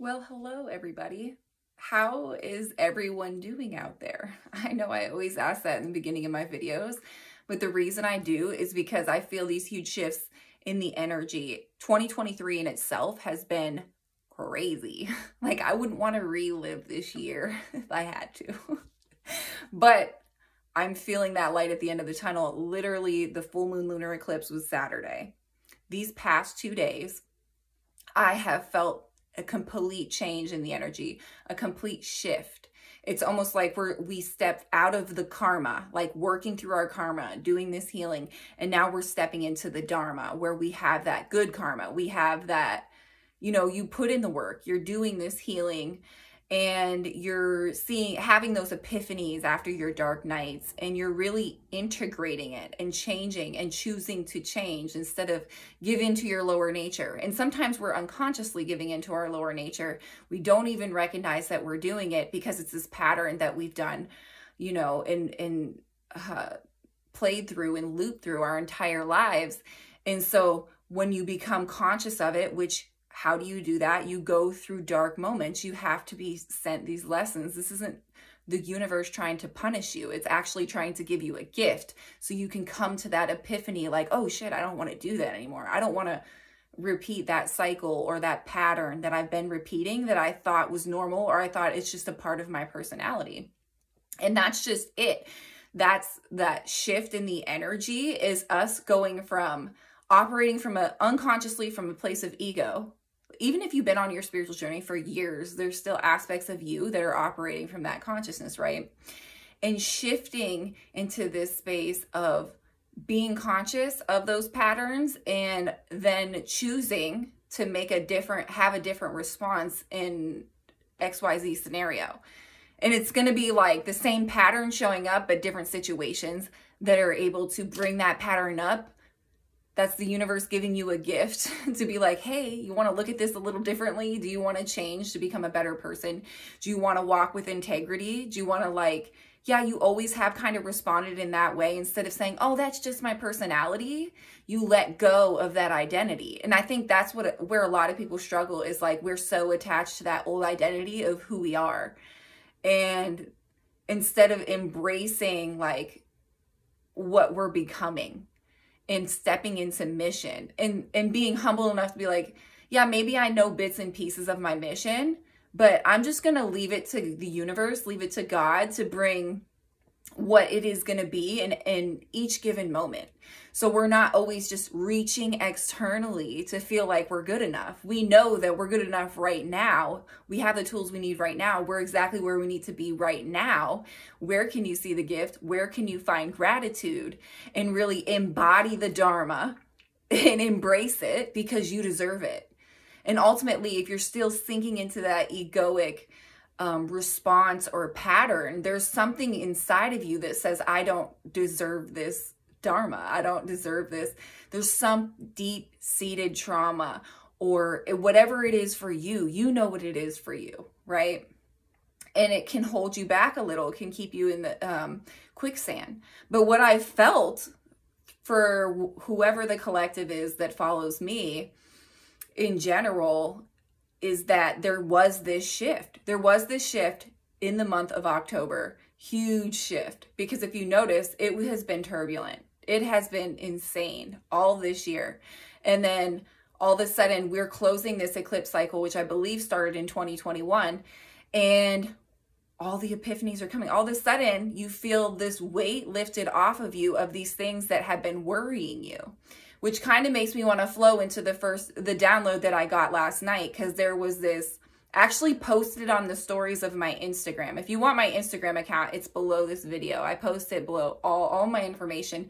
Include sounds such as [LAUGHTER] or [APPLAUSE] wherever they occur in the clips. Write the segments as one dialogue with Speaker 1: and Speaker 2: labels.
Speaker 1: Well, hello, everybody. How is everyone doing out there? [LAUGHS] I know I always ask that in the beginning of my videos, but the reason I do is because I feel these huge shifts in the energy. 2023 in itself has been crazy. [LAUGHS] Like, I wouldn't want to relive this year [LAUGHS] if I had to. but I'm feeling that light at the end of the tunnel. Literally, the full moon lunar eclipse was Saturday. These past two days, I have felt a complete change in the energy, a complete shift. It's almost like we're we stepped out of the karma, like working through our karma, doing this healing, and now we're stepping into the dharma where we have that good karma. We have that you know, you put in the work, you're doing this healing and you're seeing having those epiphanies after your dark nights and you're really integrating it and changing and choosing to change instead of give into your lower nature. And sometimes we're unconsciously giving into our lower nature. We don't even recognize that we're doing it because it's this pattern that we've done you know and and uh, played through and looped through our entire lives. And so when you become conscious of it which how do you do that? You go through dark moments. You have to be sent these lessons. This isn't the universe trying to punish you. It's actually trying to give you a gift so you can come to that epiphany like, oh shit, I don't want to do that anymore. I don't want to repeat that cycle or that pattern that I've been repeating that I thought was normal or I thought it's just a part of my personality. And that's just it. That's that shift in the energy is us going from operating from a unconsciously from a place of ego even if you've been on your spiritual journey for years, there's still aspects of you that are operating from that consciousness, right? And shifting into this space of being conscious of those patterns and then choosing to make a different, have a different response in XYZ scenario. And it's going to be like the same pattern showing up, but different situations that are able to bring that pattern up that's the universe giving you a gift [LAUGHS] to be like, hey, you want to look at this a little differently? Do you want to change to become a better person? Do you want to walk with integrity? Do you want to like, yeah, you always have kind of responded in that way instead of saying, oh, that's just my personality. You let go of that identity. And I think that's what where a lot of people struggle is like we're so attached to that old identity of who we are. And instead of embracing like what we're becoming and stepping into mission and and being humble enough to be like yeah maybe i know bits and pieces of my mission but i'm just to leave it to the universe leave it to god to bring what it is going to be in, in each given moment. So we're not always just reaching externally to feel like we're good enough. We know that we're good enough right now. We have the tools we need right now. We're exactly where we need to be right now. Where can you see the gift? Where can you find gratitude and really embody the Dharma and embrace it because you deserve it? And ultimately, if you're still sinking into that egoic, um, response or pattern, there's something inside of you that says, I don't deserve this dharma. I don't deserve this. There's some deep seated trauma or whatever it is for you. You know what it is for you, right? And it can hold you back a little, it can keep you in the um, quicksand. But what I felt for whoever the collective is that follows me in general is that there was this shift. There was this shift in the month of October. Huge shift. Because if you notice, it has been turbulent. It has been insane all this year. And then all of a sudden, we're closing this eclipse cycle, which I believe started in 2021. And all the epiphanies are coming. All of a sudden, you feel this weight lifted off of you of these things that have been worrying you which kind of makes me want to flow into the first, the download that I got last night because there was this, actually posted on the stories of my Instagram. If you want my Instagram account, it's below this video. I post it below all, all my information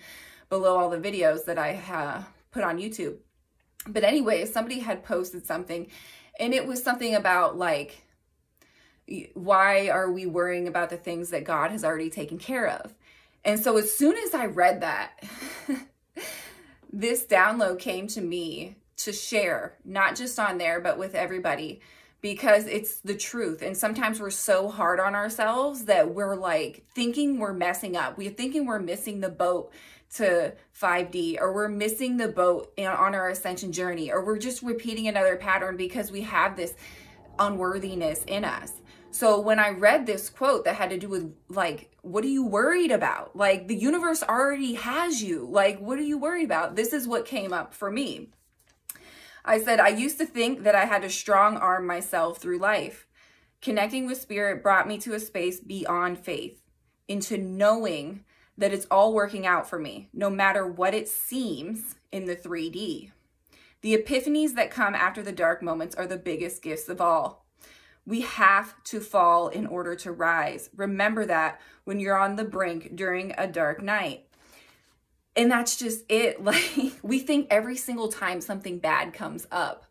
Speaker 1: below all the videos that I uh, put on YouTube. But anyway, somebody had posted something and it was something about like, why are we worrying about the things that God has already taken care of? And so as soon as I read that, [LAUGHS] this download came to me to share, not just on there, but with everybody because it's the truth. And sometimes we're so hard on ourselves that we're like thinking we're messing up. We're thinking we're missing the boat to 5D or we're missing the boat on our ascension journey or we're just repeating another pattern because we have this unworthiness in us. So when I read this quote that had to do with like, what are you worried about? Like the universe already has you. Like, what are you worried about? This is what came up for me. I said, I used to think that I had to strong arm myself through life. Connecting with spirit brought me to a space beyond faith, into knowing that it's all working out for me, no matter what it seems in the 3D. The epiphanies that come after the dark moments are the biggest gifts of all. We have to fall in order to rise. Remember that when you're on the brink during a dark night. And that's just it. [LAUGHS] Like, we think every single time something bad comes up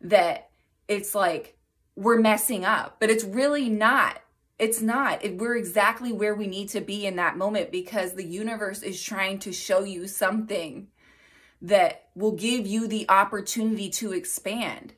Speaker 1: that it's like we're messing up, but it's really not. It's not. It, we're exactly where we need to be in that moment because the universe is trying to show you something that will give you the opportunity to expand.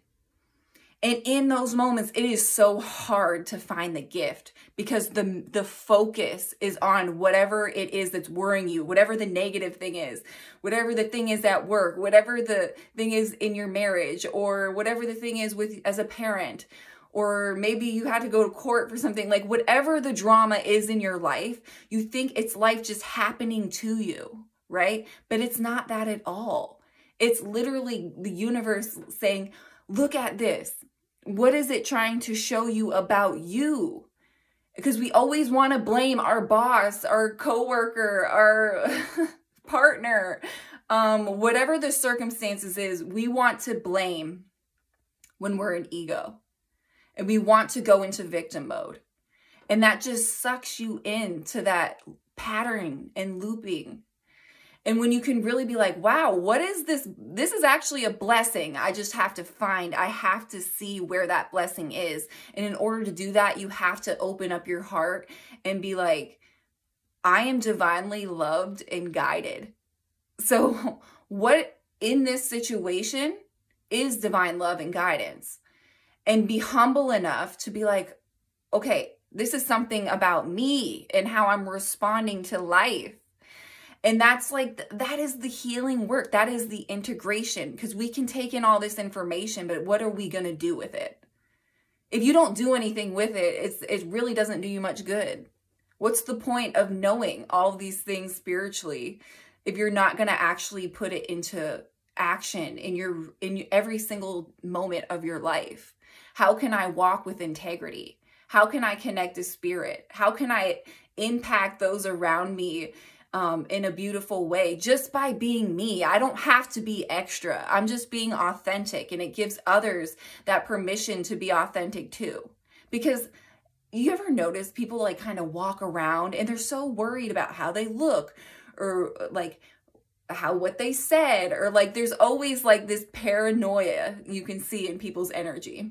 Speaker 1: And in those moments, it is so hard to find the gift because the the focus is on whatever it is that's worrying you, whatever the negative thing is, whatever the thing is at work, whatever the thing is in your marriage, or whatever the thing is with as a parent, or maybe you had to go to court for something, like whatever the drama is in your life, you think it's life just happening to you right? But it's not that at all. It's literally the universe saying, look at this. What is it trying to show you about you? Because we always want to blame our boss, our coworker, our [LAUGHS] partner, um, whatever the circumstances is, we want to blame when we're in ego. And we want to go into victim mode. And that just sucks you into that pattern and looping and when you can really be like, wow, what is this? This is actually a blessing. I just have to find, I have to see where that blessing is. And in order to do that, you have to open up your heart and be like, I am divinely loved and guided. So, [LAUGHS] what in this situation is divine love and guidance? And be humble enough to be like, okay, this is something about me and how I'm responding to life and that's like, that is the healing work. That is the integration because we can take in all this information, but what are we going to do with it? If you don't do anything with it, it really doesn't do you much good. What's the point of knowing all these things spiritually if you're not going to actually put it into action in your in every single moment of your life? How can I walk with integrity? How can I connect to spirit? How can I impact those around me um, in a beautiful way just by being me. I don't have to be extra. I'm just being authentic and it gives others that permission to be authentic too. Because you ever notice people like kind of walk around and they're so worried about how they look or like how what they said or like there's always like this paranoia you can see in people's energy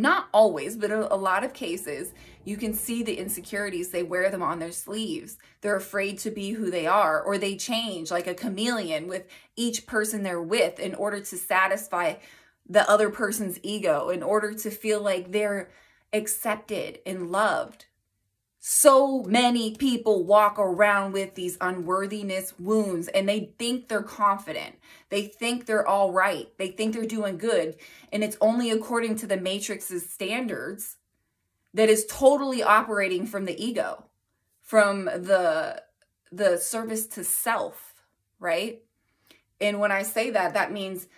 Speaker 1: not always, but a, lot of cases, you can see the insecurities. They wear them on their sleeves. They're afraid to be who they are, or they change like a chameleon with each person they're with in order to satisfy the other person's ego, in order to feel like they're accepted and loved. So many people walk around with these unworthiness wounds and they think they're confident. They think they're all right. They think they're doing good. And it's only according to the Matrix's standards that is totally operating from the ego, from the, the service to self, right? And when I say that, that means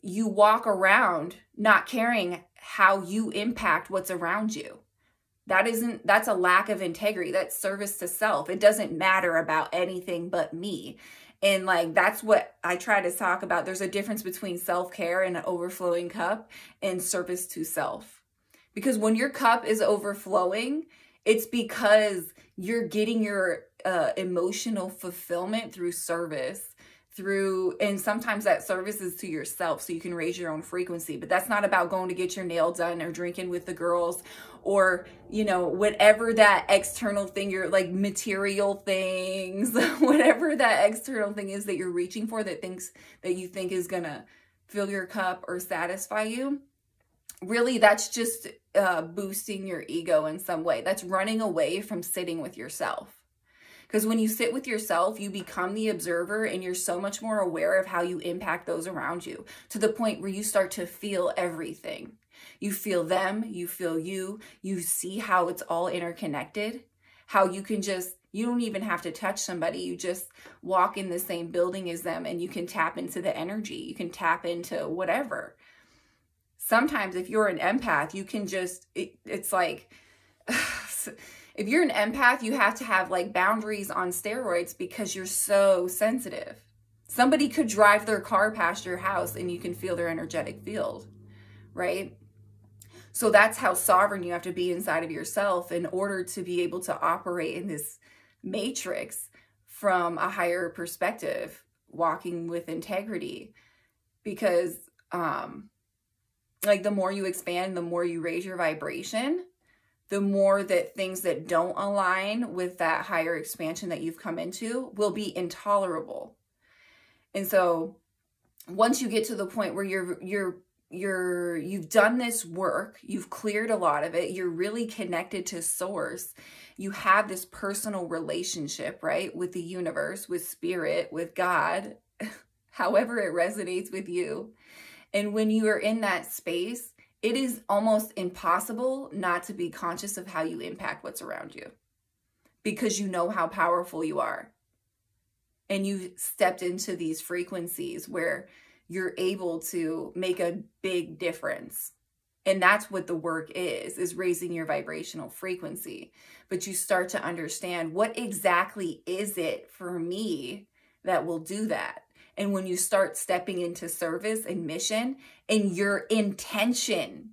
Speaker 1: you walk around not caring how you impact what's around you that isn't that's a lack of integrity. That's service to self. It doesn't matter about anything but me. And like that's what i try to talk about. There's a difference between self-care and an overflowing cup and service to self. Because when your cup is overflowing it's because you're getting your uh, emotional fulfillment through service through and sometimes that service is to yourself so you can raise your own frequency but that's not about going to get your nail done or drinking with the girls or you know whatever that external thing you're like material things [LAUGHS] whatever that external thing is that you're reaching for that thinks that you think is gonna fill your cup or satisfy you really that's just uh, boosting your ego in some way. That's running away from sitting with yourself because when you sit with yourself, you become the observer and you're so much more aware of how you impact those around you to the point where you start to feel everything. You feel them, you feel you, you see how it's all interconnected, how you can just, you don't even have to touch somebody. You just walk in the same building as them and you can tap into the energy. You can tap into whatever. Sometimes if you're an empath, you can just, it, it's like, [SIGHS] if you're an empath, you have to have like boundaries on steroids because you're so sensitive. Somebody could drive their car past your house and you can feel their energetic field, right? So that's how sovereign you have to be inside of yourself in order to be able to operate in this matrix from a higher perspective, walking with integrity. Because um like the more you expand, the more you raise your vibration, the more that things that don't align with that higher expansion that you've come into will be intolerable. And so once you get to the point where you're you're you're you've done this work, you've cleared a lot of it, you're really connected to source. You have this personal relationship, right, with the universe, with spirit, with God, [LAUGHS] however it resonates with you. And when you are in that space, it is almost impossible not to be conscious of how you impact what's around you because you know how powerful you are. And you've stepped into these frequencies where you're able to make a big difference. And that's what the work is, is raising your vibrational frequency. But you start to understand what exactly is it for me that will do that? And when you start stepping into service and mission and your intention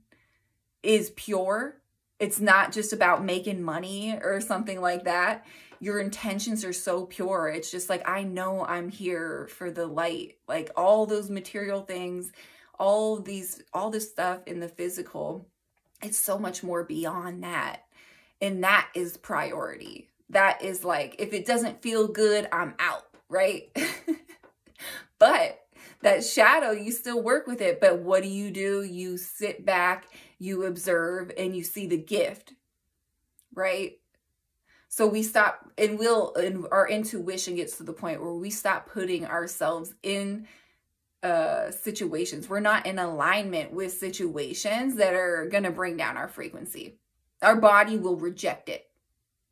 Speaker 1: is pure, it's not just about making money or something like that. Your intentions are so pure. It's just like, I know I'm here for the light. Like all those material things, all these, all this stuff in the physical, it's so much more beyond that. And that is priority. That is like, if it doesn't feel good, I'm out, right? [LAUGHS] But that shadow, you still work with it. But what do you do? You sit back, you observe, and you see the gift, right? So we stop, and we'll, and our intuition gets to the point where we stop putting ourselves in uh, situations. We're not in alignment with situations that are going to bring down our frequency. Our body will reject it.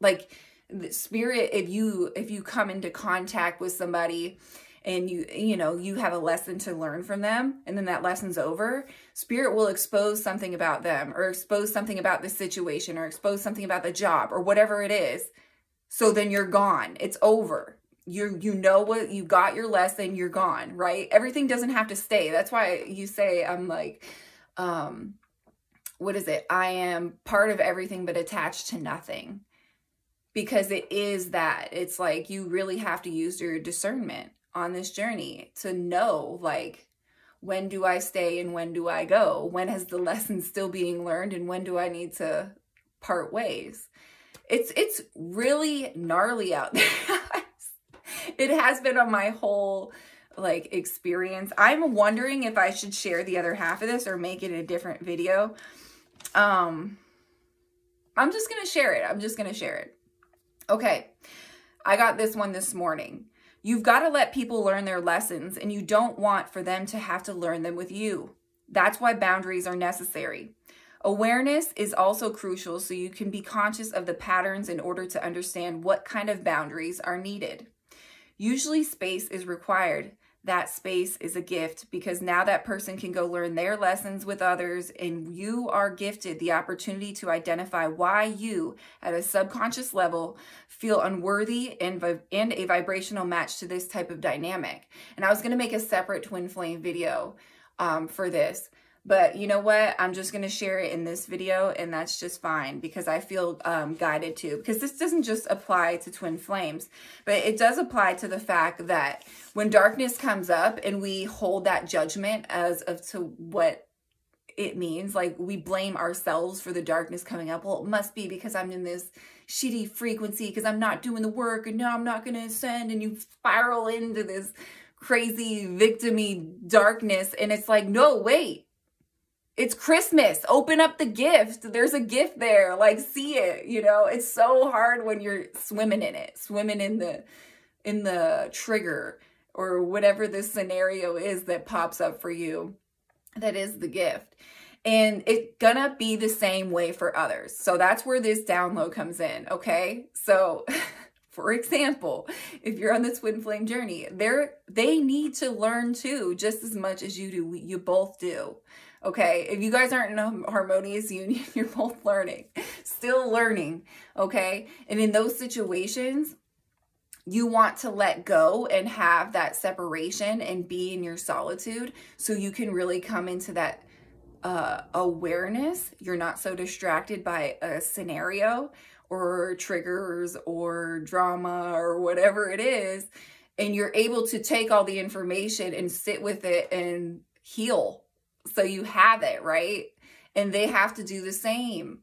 Speaker 1: Like the spirit, if you, if you come into contact with somebody and you you know you have a lesson to learn from them and then that lesson's over spirit will expose something about them or expose something about the situation or expose something about the job or whatever it is. So then you're gone. It's over. You you know what you got your lesson you're gone right? Everything doesn't have to stay. That's why you say i'm like um what is it? I am part of everything but attached to nothing. Because it is that. It's like you really have to use your discernment on this journey to know like when do I stay and when do I go? When is the [LAUGHS] lesson still being learned and when do I need to part ways? It's it's really gnarly out [LAUGHS] there. it has been on my whole like experience. I'm wondering if I should share the other half of this or make it a different video. Um I'm just going to share it. I'm just going to share it. Okay. I got this one this morning. You've got to let people learn their lessons, and you don't want for them to have to learn them with you. That's why boundaries are necessary. Awareness is also crucial so you can be conscious of the patterns in order to understand what kind of boundaries are needed. Usually, space is required, that space is a gift because now that person can go learn their lessons with others and you are gifted the opportunity to identify why you at a subconscious level feel unworthy and, and a vibrational match to this type of dynamic. And I was going to make a separate twin flame video um, for this but you know what? I'm just going to share it in this video and that's just fine because I feel um, guided to. Because this doesn't just apply to twin flames, but it does apply to the fact that when darkness comes up and we hold that judgment as of to what it means, like we blame ourselves for the darkness coming up. Well, it must be because I'm in this shitty frequency because I'm not doing the work and now I'm not going to ascend and you spiral into this crazy victimy darkness and it's like, no, wait it's Christmas. Open up the gift. There's a gift there. Like see it, you know. It's so hard when you're swimming in it. Swimming in the in the trigger or whatever the scenario is that pops up for you. That is the gift. And it's gonna be the same way for others. So that's where this download comes in, okay? So [LAUGHS] for example, if you're on the twin flame journey, they're they need to learn too, just as much as you do. You both do. Okay, if you guys aren't in a harmonious union, [LAUGHS] you're both learning, still learning. Okay, and in those situations, you want to let go and have that separation and be in your solitude so you can really come into that uh, awareness. You're not so distracted by a scenario or triggers or drama or whatever it is. And you're able to take all the information and sit with it and heal. So you have it, right? And they have to do the same.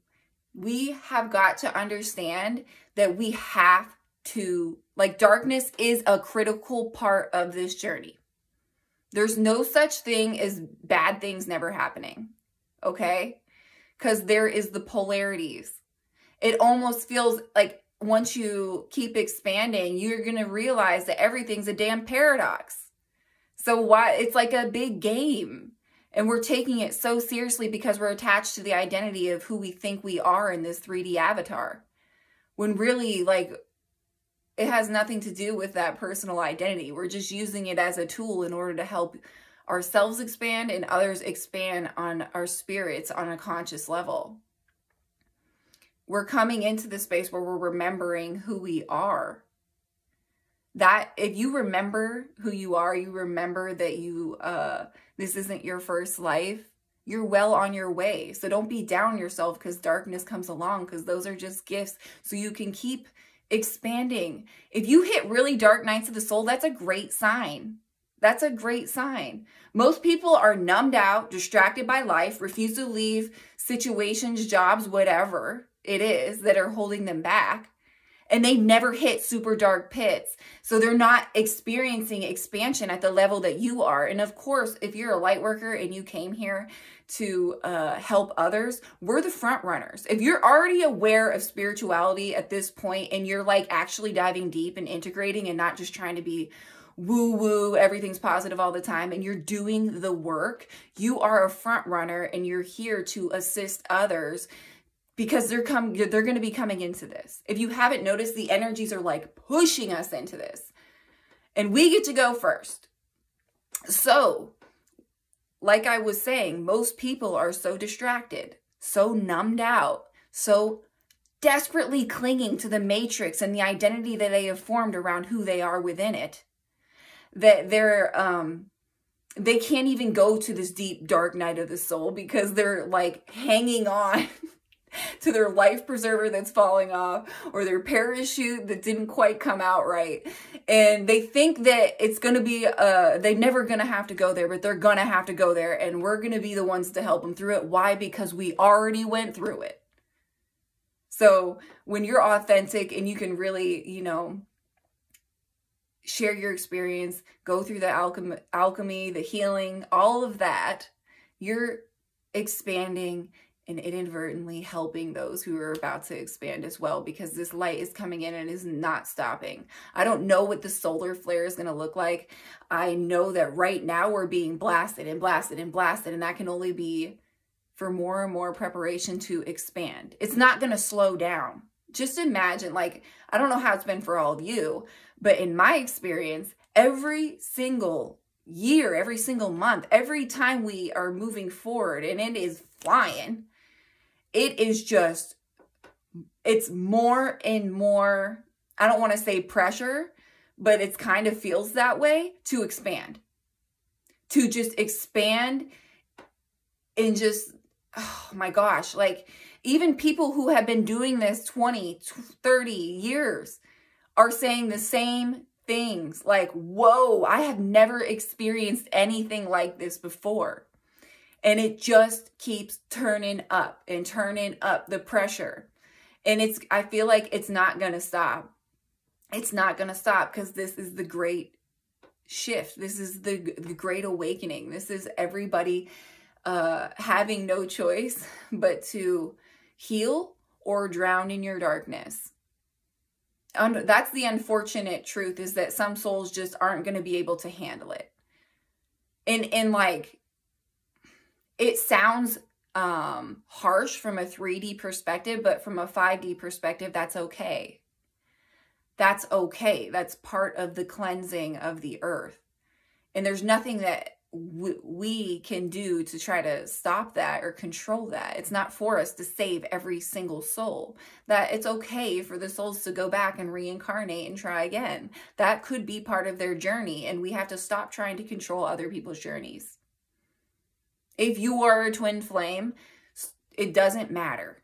Speaker 1: We have got to understand that we have to, like, darkness is a critical part of this journey. There's no such thing as bad things never happening, okay? Because there is the polarities. It almost feels like once you keep expanding, you're going to realize that everything's a damn paradox. So why it's like a big game. And we're taking it so seriously because we're attached to the identity of who we think we are in this 3D avatar. When really like it has nothing to do with that personal identity. We're just using it as a tool in order to help ourselves expand and others expand on our spirits on a conscious level. We're coming into the space where we're remembering who we are. That if you remember who you are, you remember that you uh this isn't your first life, you're well on your way. So don't be down yourself because darkness comes along because those are just gifts so you can keep expanding. If you hit really dark nights of the soul, that's a great sign. That's a great sign. Most people are numbed out, distracted by life, refuse to leave situations, jobs, whatever it is that are holding them back. And they never hit super dark pits. So they're not experiencing expansion at the level that you are. And of course, if you're a light worker and you came here to uh, help others, we're the front runners. If you're already aware of spirituality at this point and you're like actually diving deep and integrating and not just trying to be woo woo, everything's positive all the time, and you're doing the work, you are a front runner and you're here to assist others because they're come they're going to be coming into this. If you haven't noticed, the energies are like pushing us into this. And we get to go first. So, like I was saying, most people are so distracted, so numbed out, so desperately clinging to the matrix and the identity that they have formed around who they are within it that they're um they can't even go to this deep dark night of the soul because they're like hanging on [LAUGHS] [LAUGHS] to their life preserver that's falling off or their parachute that didn't quite come out right. And they think that it's going to be, uh, they're never going to have to go there, but they're going to have to go there. And we're going to be the ones to help them through it. Why? Because we already went through it. So when you're authentic and you can really, you know, share your experience, go through the alchemy, alchemy, the healing, all of that, you're expanding and inadvertently helping those who are about to expand as well because this light is coming in and is not stopping. I don't know what the solar flare is going to look like. I know that right now we're being blasted and blasted and blasted and that can only be for more and more preparation to expand. It's not going to slow down. Just imagine like I don't know how it's been for all of you, but in my experience, every single year, every single month, every time we are moving forward and it is flying, it is just, it's more and more, I don't want to say pressure, but it kind of feels that way to expand. To just expand and just, oh my gosh, like even people who have been doing this 20, 30 years are saying the same things like, whoa, I have never experienced anything like this before. And it just keeps turning up and turning up the pressure. And it's, I feel like it's not going to stop. It's not going to stop because this is the great shift. This is the, the great awakening. This is everybody uh, having no choice [LAUGHS] but to heal or drown in your darkness. And that's the unfortunate truth is that some souls just aren't going to be able to handle it. And, and like, it sounds um, harsh from a 3D perspective, but from a 5D perspective, that's okay. That's okay. That's part of the cleansing of the earth. And there's nothing that we can do to try to stop that or control that. It's not for us to save every single soul. That it's okay for the souls to go back and reincarnate and try again. That could be part of their journey, and we have to stop trying to control other people's journeys. If you are a twin flame, it doesn't matter.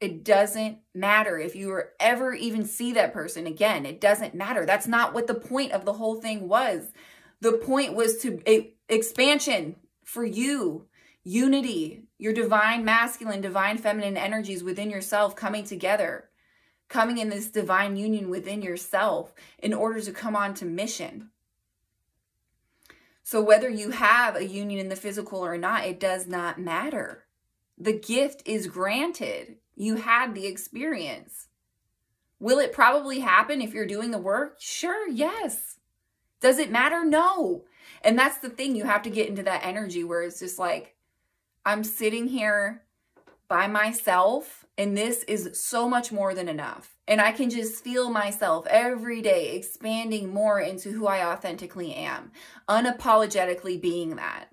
Speaker 1: It doesn't matter if you ever even see that person again. It doesn't matter. That's not what the point of the whole thing was. The point was to expansion for you, unity, your divine masculine, divine feminine energies within yourself coming together, coming in this divine union within yourself in order to come on to mission. So, whether you have a union in the physical or not, it does not matter. The gift is granted. You had the experience. Will it probably happen if you're doing the work? Sure, yes. Does it matter? No. And that's the thing. You have to get into that energy where it's just like, I'm sitting here by myself, and this is so much more than enough. And I can just feel myself every day expanding more into who I authentically am, unapologetically being that.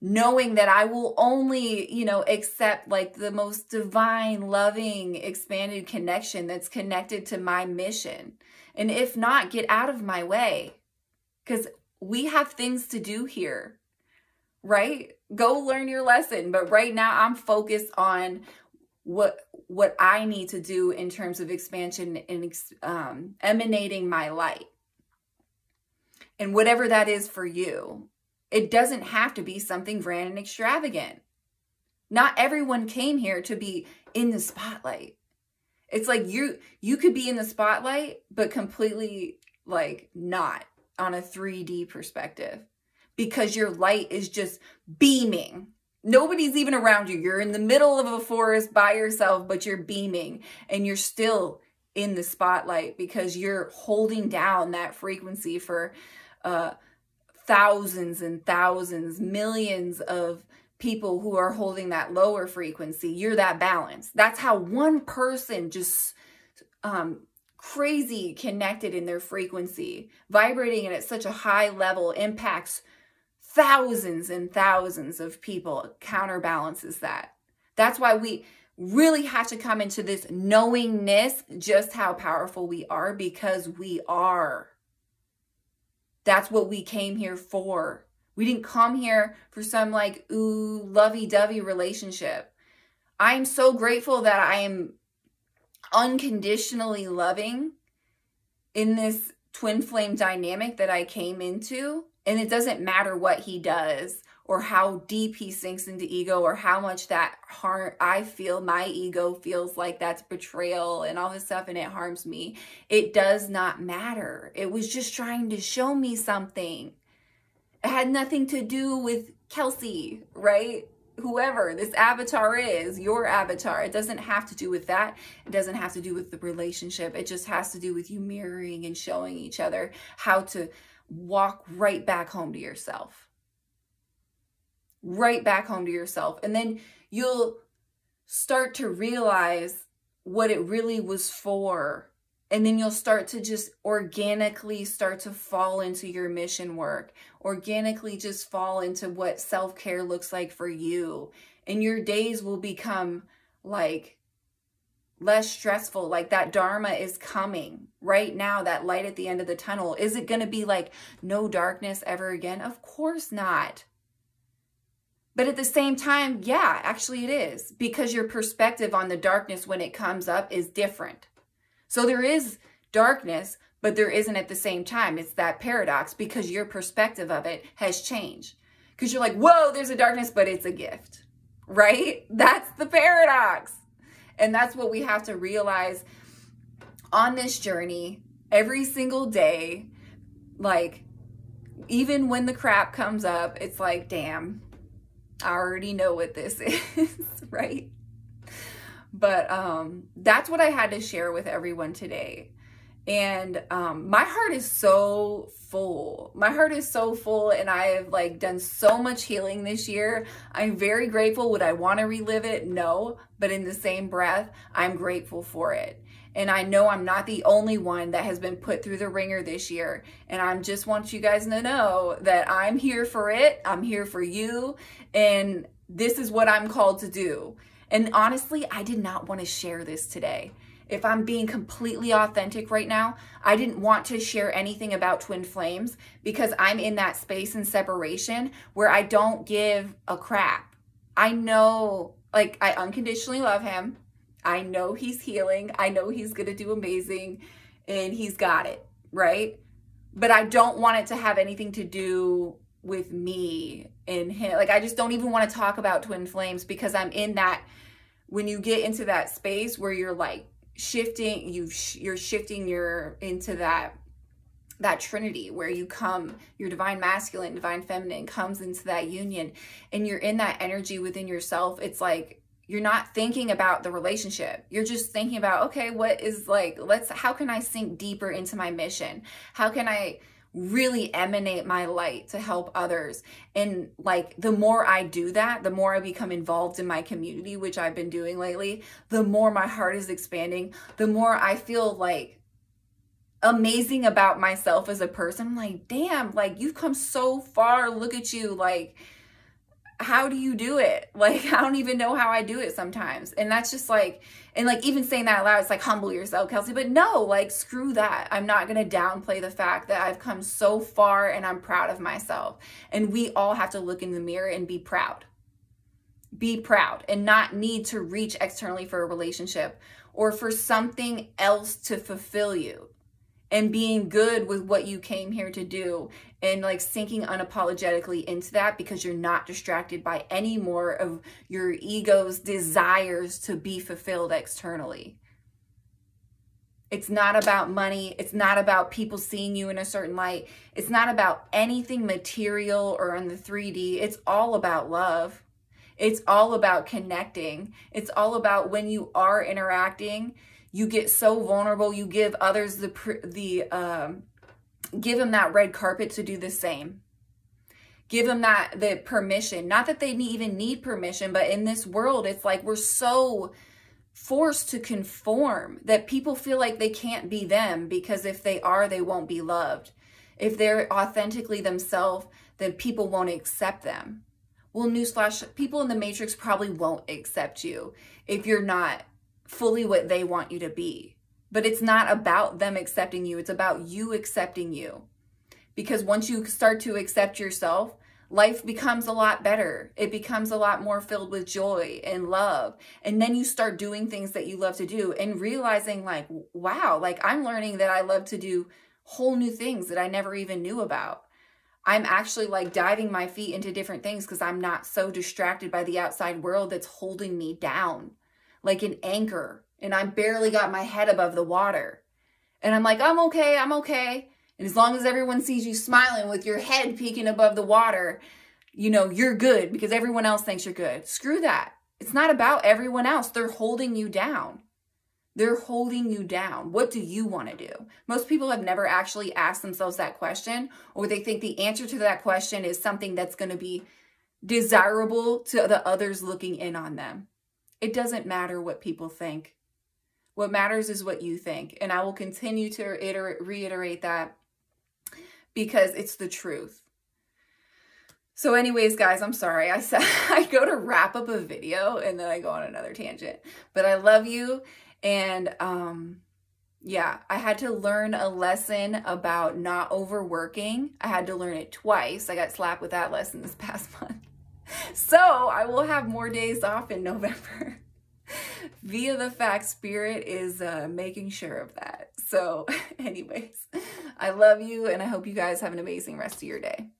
Speaker 1: Knowing that I will only, you know, accept like the most divine, loving, expanded connection that's connected to my mission. And if not, get out of my way because we have things to do here, right? Go learn your lesson. But right now I'm focused on what what I need to do in terms of expansion and um, emanating my light. And whatever that is for you, it doesn't have to be something grand and extravagant. Not everyone came here to be in the spotlight. It's like you you could be in the spotlight but completely like not on a 3D perspective because your light is just beaming. Nobody's even around you. You're in the middle of a forest by yourself, but you're beaming and you're still in the spotlight because you're holding down that frequency for uh, thousands and thousands, millions of people who are holding that lower frequency. You're that balance. That's how one person just um, crazy connected in their frequency, vibrating at such a high level impacts thousands and thousands of people, counterbalances that. That's why we really have to come into this knowingness just how powerful we are because we are. That's what we came here for. We didn't come here for some like ooh lovey dovey relationship. I am so grateful that I am unconditionally loving in this twin flame dynamic that I came into. And it doesn't matter what he does or how deep he sinks into ego or how much that harm I feel my ego feels like that's betrayal and all this stuff and it harms me. It does not matter. It was just trying to show me something. It had nothing to do with Kelsey, right? whoever this avatar is, your avatar. It doesn't have to do with that. It doesn't have to do with the relationship. It just has to do with you mirroring and showing each other how to walk right back home to yourself. Right back home to yourself. And then you'll start to realize what it really was for and then you'll start to just organically start to fall into your mission work, organically just fall into what self care looks like for you. And your days will become like less stressful. Like that Dharma is coming right now, that light at the end of the tunnel. Is it going to be like no darkness ever again? Of course not. But at the same time, yeah, actually it is because your perspective on the darkness when it comes up is different. So there is darkness, but there isn't at the same time. It's that paradox because your perspective of it has changed. Because you're like, whoa, there's a darkness, but it's a gift, right? [LAUGHS] That's the paradox. And that's what we have to realize on this journey every single day. Like, even when the crap comes up, it's like, damn, I already know what this [LAUGHS] is, right? But um, that's what I had to share with everyone today And um, my heart is so full. My heart is so full and I have like done so much healing this year. I'm very grateful. Would I want to relive it? No. But in the same breath, I'm grateful for it. And I know I'm not the only one that has been put through the ringer this year. And I just want you guys to know that I'm here for it. I'm here for you. And this is what I'm called to do. And honestly, I did not want to share this today. If I'm being completely authentic right now, I didn't want to share anything about twin flames because I'm in that space and separation where I don't give a crap. I know, like, I unconditionally love him. I know he's healing. I know he's going to do amazing and he's got it, right? But I don't want it to have anything to do with me and him. Like, I just don't even want to talk about twin flames because I'm in that, when you get into that space where you're like shifting, you you're shifting your into that that trinity where you come your divine masculine divine feminine comes into that union and you're in that energy within yourself. It's like you're not thinking about the relationship. You're just thinking about okay what is like let's how can i sink deeper into my mission? How can i really emanate my light to help others. And like the more I do that, the more I become involved in my community, which I've been doing lately, the more my heart is expanding, the more I feel like amazing about myself as a person. I'm like, damn, like you've come so far. Look at you. Like, how do you do it? [LAUGHS] Like, I don't even know how I do it sometimes. And that's just like, and like even saying that out loud, it's like humble yourself, Kelsey. But no, like screw that. I'm not gonna downplay the fact that I've come so far and I'm proud of myself. And we all have to look in the mirror and be proud. Be proud and not need to reach externally for a relationship or for something else to fulfill you and being good with what you came here to do and like sinking unapologetically into that because you're not distracted by any more of your ego's desires to be fulfilled externally. It's not about money. It's not about people seeing you in a certain light. It's not about anything material or in the 3D. It's all about love. It's all about connecting. It's all about when you are interacting, you get so vulnerable. You give others the the um, give them that red carpet to do the same. Give them that the permission. Not that they even need permission, but in this world, it's like we're so forced to conform that people feel like they can't be them because if they are, they won't be loved. If they're authentically themselves, then people won't accept them. Well, newsflash, people in the matrix probably won't accept you if you're not fully what they want you to be. But it's not about them accepting you, it's about you accepting you. Because once you start to accept yourself, life becomes a lot better. It becomes a lot more filled with joy and love. And then you start doing things that you love to do and realizing, like, wow, like I'm learning that I love to do whole new things that I never even knew about. I'm actually like diving my feet into different things because I'm not so distracted by the outside world that's holding me down like an anchor and I barely got my head above the water. And I'm like, I'm okay, I'm okay. And as long as everyone sees you smiling with your head peeking above the water, you know, you're good because everyone else thinks you're good. Screw that. It's not about everyone else. They're holding you down. They're holding you down. What do you want to do? Most people have never actually asked themselves that question, or they think the answer to that question is something that's going to be desirable to the others looking in on them. It doesn't matter what people think. What matters is what you think. And I will continue to reiterate, that because it's the truth. So anyways, guys, I'm sorry. I said [LAUGHS] I go to wrap up a video and then I go on another tangent. But I love you and um yeah, I had to learn a lesson about not overworking. I had to learn it twice. I got slapped with that lesson this [LAUGHS] past month so I will have more days off in November. [LAUGHS] Via the fact spirit is uh, making sure of that. So [LAUGHS] anyways, I love you and I hope you guys have an amazing rest of your day.